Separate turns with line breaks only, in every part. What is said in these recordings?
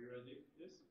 you ready, yes?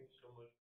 Thank you so much.